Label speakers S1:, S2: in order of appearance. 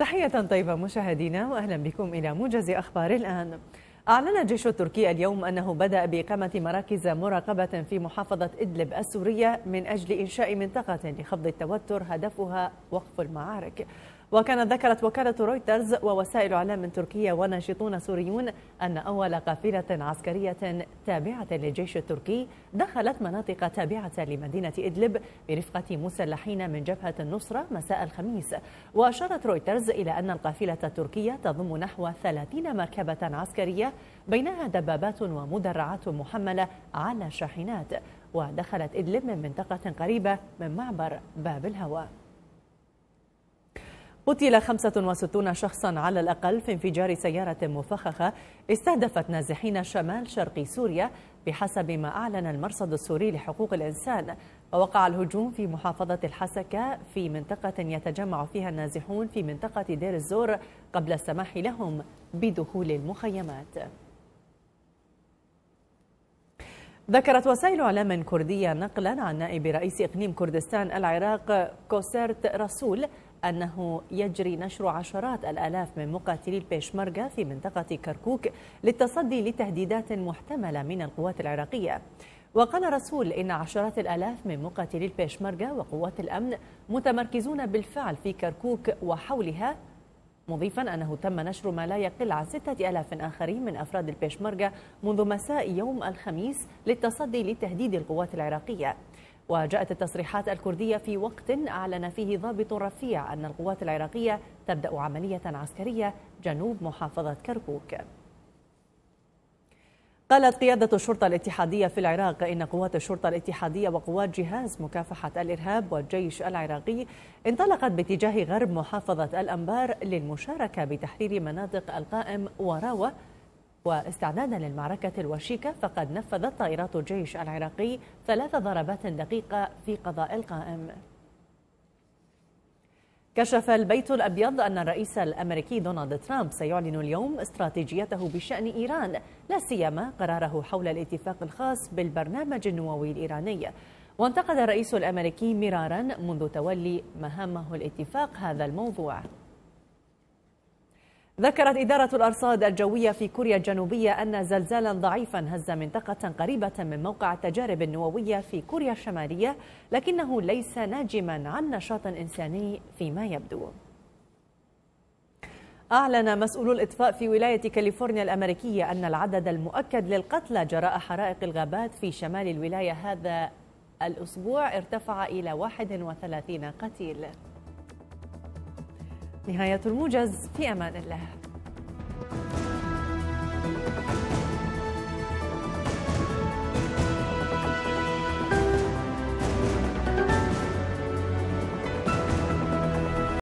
S1: تحية طيبة مشاهدينا وأهلا بكم إلى موجز أخبار الآن. أعلن الجيش التركي اليوم أنه بدأ بإقامة مراكز مراقبة في محافظة إدلب السورية من أجل إنشاء منطقة لخفض التوتر هدفها وقف المعارك. وكانت ذكرت وكالة رويترز ووسائل إعلام تركية وناشطون سوريون أن أول قافلة عسكرية تابعة للجيش التركي دخلت مناطق تابعة لمدينة إدلب برفقة مسلحين من جبهة النصرة مساء الخميس. وأشارت رويترز إلى أن القافلة التركية تضم نحو 30 مركبة عسكرية بينها دبابات ومدرعات محملة على شاحنات. ودخلت إدلب من منطقة قريبة من معبر باب الهواء. قتل 65 شخصا على الأقل في انفجار سيارة مفخخة استهدفت نازحين شمال شرق سوريا بحسب ما أعلن المرصد السوري لحقوق الإنسان. ووقع الهجوم في محافظة الحسكة في منطقة يتجمع فيها النازحون في منطقة دير الزور قبل السماح لهم بدخول المخيمات. ذكرت وسائل إعلام كردية نقلا عن نائب رئيس إقليم كردستان العراق كوسيرت رسول أنه يجري نشر عشرات الآلاف من مقاتلي البيشمركة في منطقة كركوك للتصدي لتهديدات محتملة من القوات العراقية. وقال رسول إن عشرات الآلاف من مقاتلي البيشمركة وقوات الأمن متمركزون بالفعل في كركوك وحولها مضيفا أنه تم نشر ما لا يقل عن ستة ألاف آخرين من أفراد البيشمركة منذ مساء يوم الخميس للتصدي لتهديد القوات العراقية. وجاءت التصريحات الكردية في وقت أعلن فيه ضابط رفيع أن القوات العراقية تبدأ عملية عسكرية جنوب محافظة كركوك. قالت قيادة الشرطة الاتحادية في العراق إن قوات الشرطة الاتحادية وقوات جهاز مكافحة الإرهاب والجيش العراقي انطلقت باتجاه غرب محافظة الأنبار للمشاركة بتحرير مناطق القائم وراوة واستعدادا للمعركة الوشيكة فقد نفذت طائرات الجيش العراقي ثلاث ضربات دقيقة في قضاء القائم. كشف البيت الأبيض أن الرئيس الأمريكي دونالد ترامب سيعلن اليوم استراتيجيته بشأن إيران لا سيما قراره حول الاتفاق الخاص بالبرنامج النووي الإيراني. وانتقد الرئيس الأمريكي مرارا منذ تولي مهامه الاتفاق هذا الموضوع. ذكرت إدارة الأرصاد الجوية في كوريا الجنوبية أن زلزالا ضعيفا هز منطقة قريبة من موقع التجارب النووية في كوريا الشمالية لكنه ليس ناجما عن نشاط إنساني فيما يبدو. أعلن مسؤولو الإطفاء في ولاية كاليفورنيا الأمريكية أن العدد المؤكد للقتلى جراء حرائق الغابات في شمال الولاية هذا الأسبوع ارتفع إلى 31 قتيل نهاية الموجز في أمان الله.